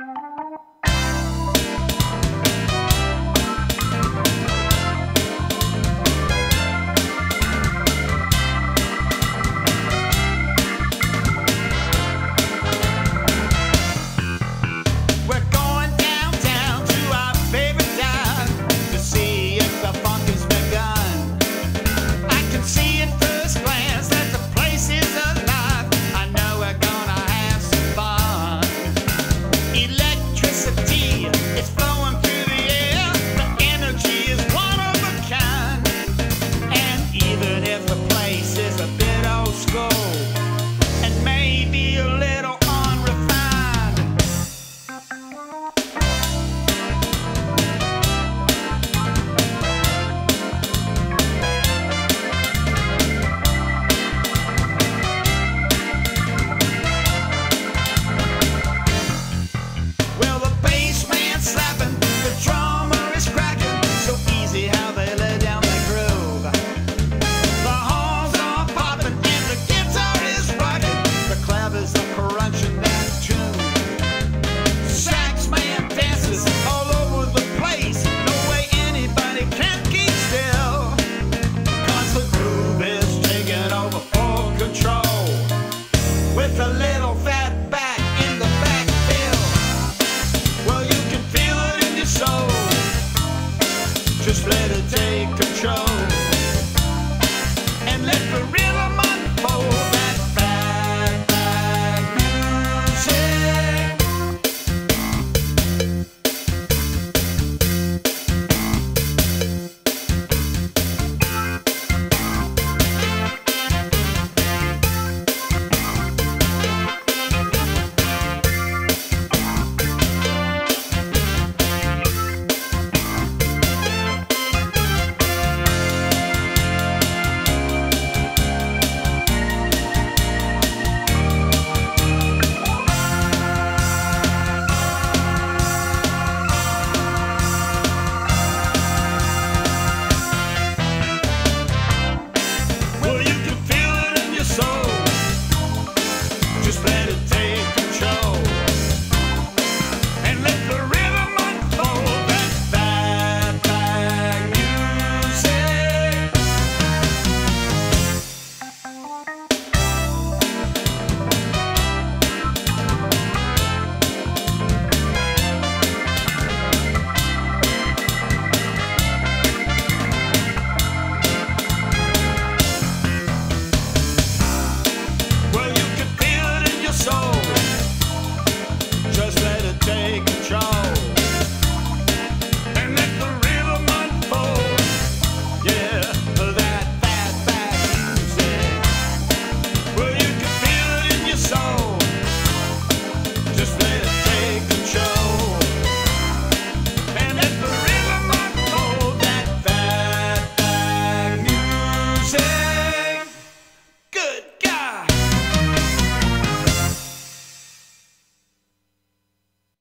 Bye. just let it take control.